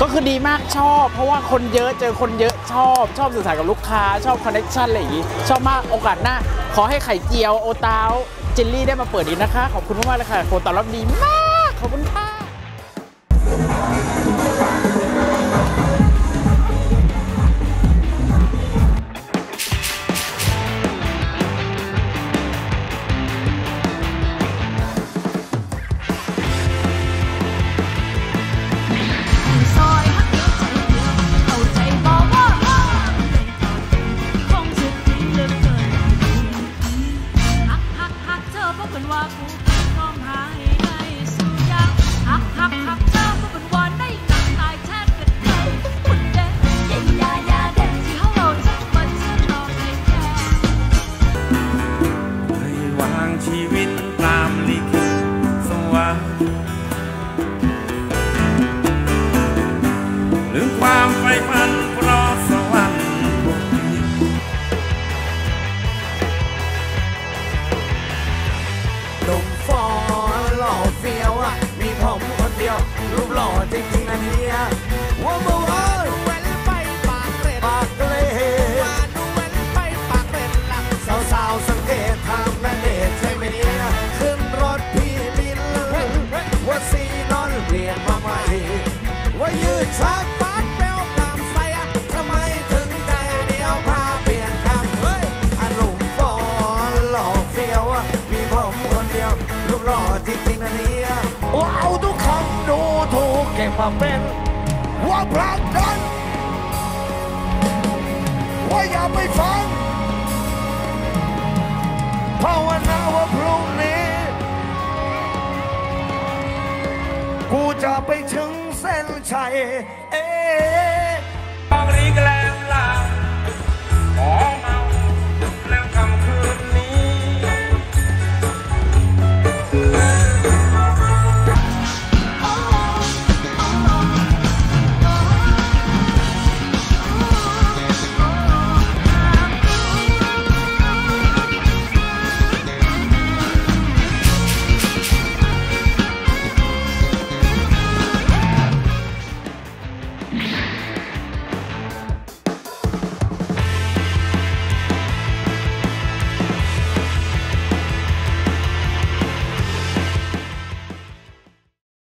ก็คือดีมากชอบ เพราะว่าคนเยอะเจอคนเยอะชอบ ชอบสื่อสารกับลูกค้า ชอบคอนเนคชั่นอะไรอย่างงี้ ชอบมากโอกาสหน้า ขอให้ไข่เจียวโอตาวเจลลี่ได้มาเปิดอีกนะคะ ขอบคุณมากๆเลยค่ะคนตอบรับดีมาก ขอบคุณค่ะ วิตตามลิขิตสวรรค์หรือความ มาเป็นว่าพลักดันว่าอย่าไปฟังภาวนาว่าพรุ่งนี้ กูจะไปถึง เส้นชัยเอ